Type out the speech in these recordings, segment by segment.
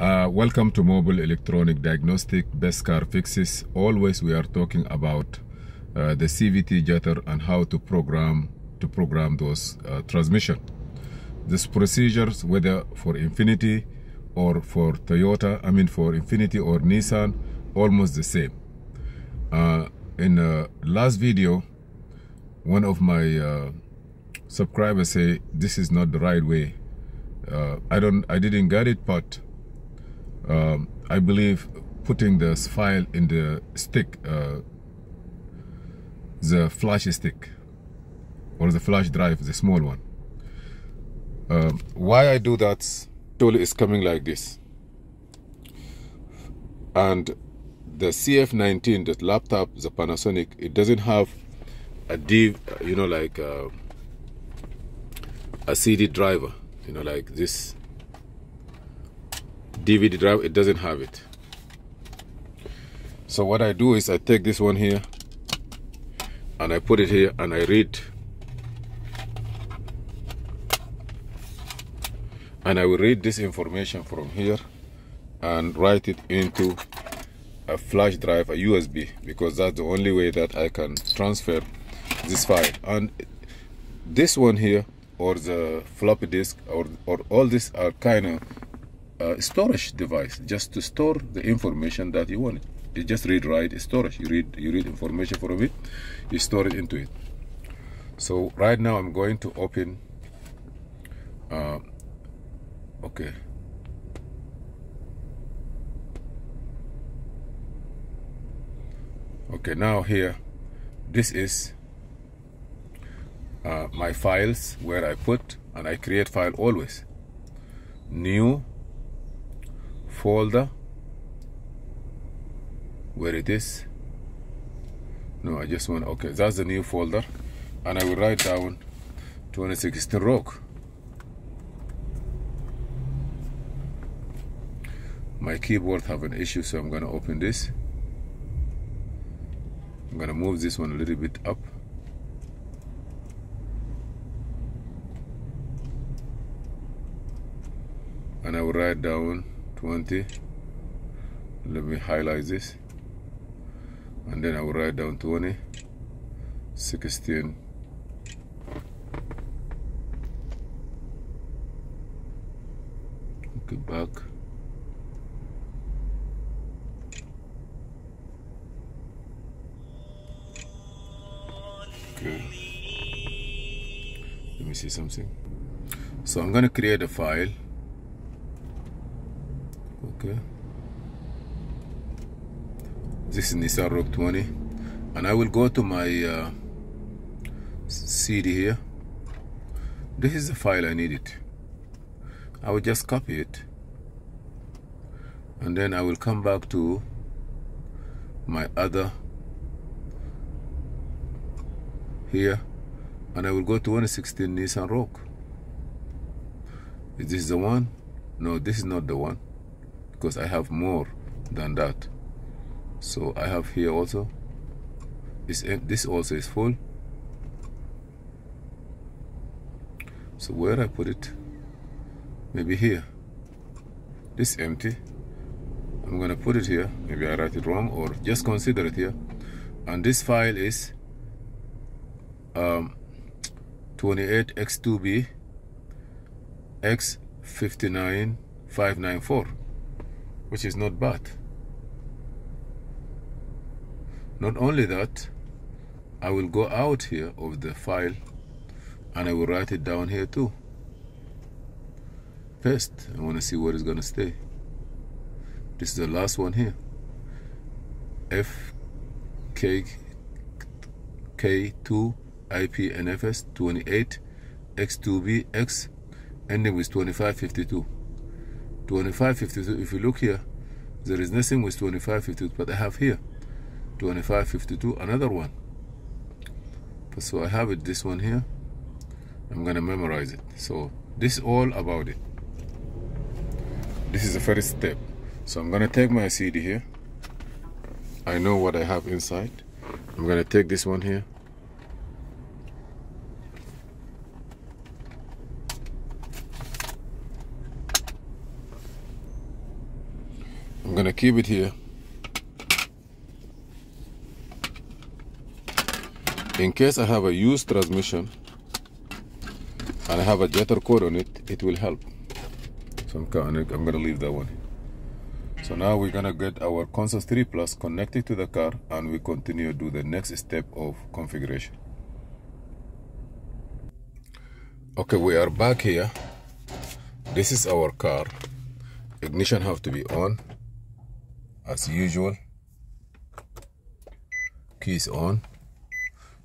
Uh, welcome to Mobile Electronic Diagnostic Best Car Fixes. Always we are talking about uh, the CVT judder and how to program to program those uh, transmission. These procedures, whether for Infiniti or for Toyota, I mean for Infiniti or Nissan, almost the same. Uh, in the last video, one of my uh, subscribers say this is not the right way. Uh, I don't, I didn't get it, but um, I believe putting this file in the stick, uh, the flash stick, or the flash drive, the small one. Um, why I do that tool is coming like this. And the CF19, the laptop, the Panasonic, it doesn't have a div, you know, like uh, a CD driver, you know, like this DVD drive, it doesn't have it. So what I do is I take this one here and I put it here and I read and I will read this information from here and write it into a flash drive, a USB, because that's the only way that I can transfer this file. And this one here, or the floppy disk, or, or all these are kind of uh, storage device, just to store the information that you want. You just read write storage. You read you read information from it, you store it into it. So right now I'm going to open. Uh, okay. Okay, now here, this is uh, my files where I put and I create file always. New folder. Where it is. No I just want okay that's the new folder. And I will write down 2016 rock. My keyboard have an issue so I'm gonna open this. I'm gonna move this one a little bit up. And I will write down 20 let me highlight this. And then I will write down 20 16 okay back. Okay. Let me see something. So I'm gonna create a file okay. This is Nissan Rogue 20 and I will go to my uh, CD here. This is the file I needed. I will just copy it. And then I will come back to my other here. And I will go to 2016 Nissan Rogue. Is this the one? No this is not the one because I have more than that. So I have here also. This this also is full. So where I put it? Maybe here. This empty. I'm gonna put it here. Maybe I write it wrong or just consider it here. And this file is um, 28x2b x59594 which is not bad. Not only that, I will go out here of the file and I will write it down here too. Paste. I want to see where it's going to stay. This is the last one here. F K K2 IP NFS 28 X2B X ending with 2552. 2552 if you look here there is nothing with 2552 but I have here 2552 another one. So I have it this one here. I'm gonna memorize it. So this is all about it. This is the first step. So I'm gonna take my CD here. I know what I have inside. I'm gonna take this one here I'm gonna keep it here. In case I have a used transmission and I have a judder code on it it will help. So I'm I'm gonna leave that one so now we're gonna get our Consult 3 Plus connected to the car and we continue to do the next step of configuration. Okay we are back here. This is our car. Ignition have to be on as usual. Keys on.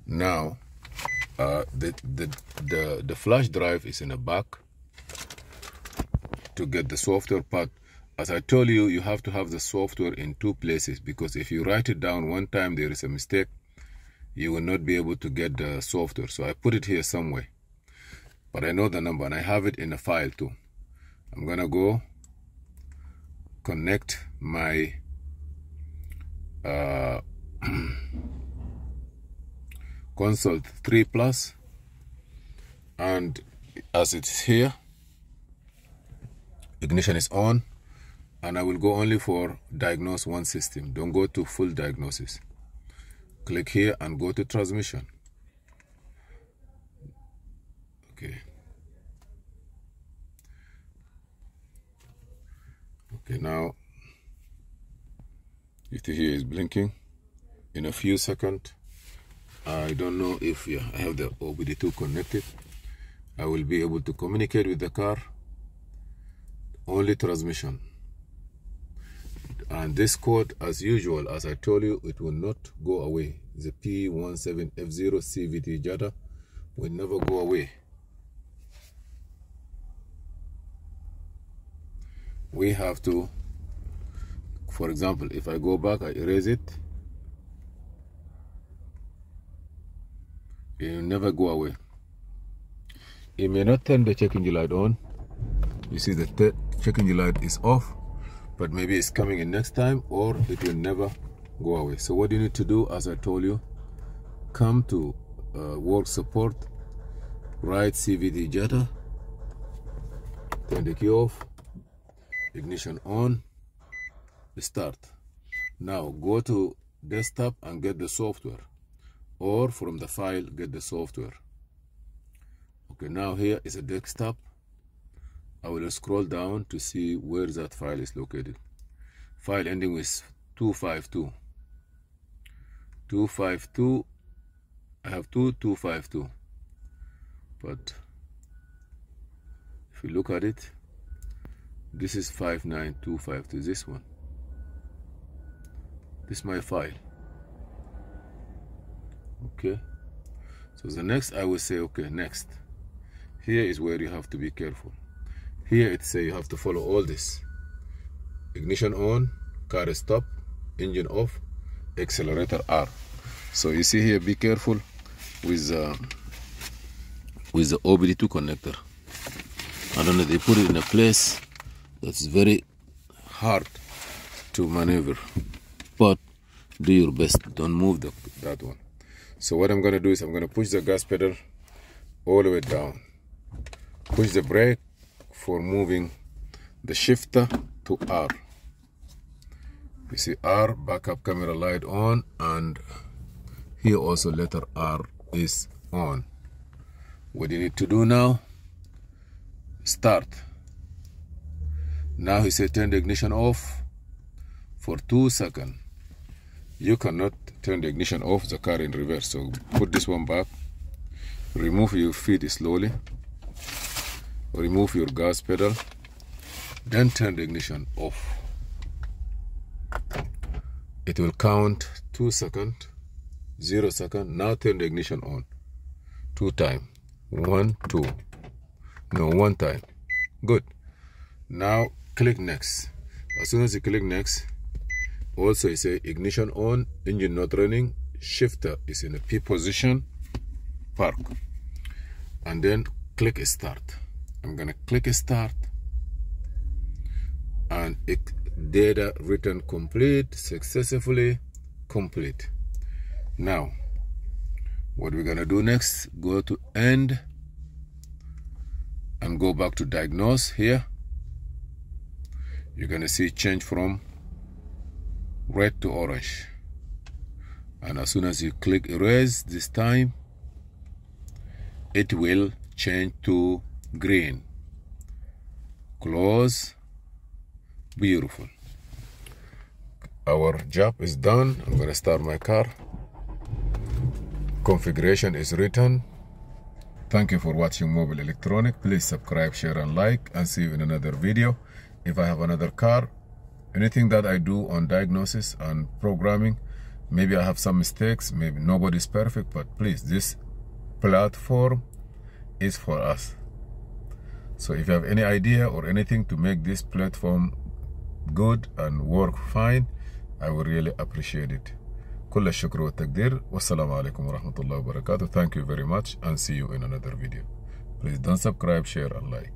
Now uh, the, the the the flash drive is in the back to get the software part. As I told you you have to have the software in two places because if you write it down one time there is a mistake. You will not be able to get the software. So I put it here somewhere. But I know the number and I have it in a file too. I'm gonna go connect my uh, consult 3 plus and as it's here ignition is on and I will go only for diagnose one system. Don't go to full diagnosis. Click here and go to transmission. Okay. Okay now you see here is blinking in a few seconds I don't know if yeah, I have the OBD2 connected I will be able to communicate with the car. Only transmission. And this code as usual as I told you it will not go away. The P17F0 CVT JATA will never go away. We have to for example if I go back I erase it. It will never go away. It may not turn the check engine light on. You see the check engine light is off but maybe it's coming in next time or it will never go away. So what you need to do as I told you come to uh, work support write CVD JATA turn the key off ignition on start. Now go to desktop and get the software. Or from the file get the software. Okay now here is a desktop. I will scroll down to see where that file is located. File ending with 252 252 I have two 252 but if you look at it this is 59252 this one this is my file. Okay. So the next I will say okay next. Here is where you have to be careful. Here it say you have to follow all this. Ignition on car stop engine off accelerator R. So you see here be careful with uh, with the OBD2 connector. I don't know they put it in a place that's very hard to maneuver but do your best. Don't move the, that one. So what I'm gonna do is I'm gonna push the gas pedal all the way down. Push the brake for moving the shifter to R. You see R backup camera light on and here also letter R is on. What you need to do now start. Now he said turn the ignition off for two seconds you cannot turn the ignition off the car in reverse. So put this one back. Remove your feet slowly. Remove your gas pedal. Then turn the ignition off. It will count two second zero second. Now turn the ignition on. Two time. One two. No one time. Good. Now click next. As soon as you click next also you say ignition on engine not running shifter is in a p position park. And then click start. I'm gonna click start. And it data written complete successfully complete. Now what we're gonna do next go to end and go back to diagnose here. You're to see change from red to orange. And as soon as you click erase this time it will change to green. Close. Beautiful. Our job is done. I'm to start my car. Configuration is written. Thank you for watching mobile electronic. Please subscribe share and like and see you in another video. If i have another car anything that i do on diagnosis and programming maybe i have some mistakes maybe nobody's perfect but please this platform is for us so if you have any idea or anything to make this platform good and work fine I will really appreciate it كل الشكر والتقدير والسلام عليكم ورحمة الله وبركاته thank you very much and see you in another video please don't subscribe share and like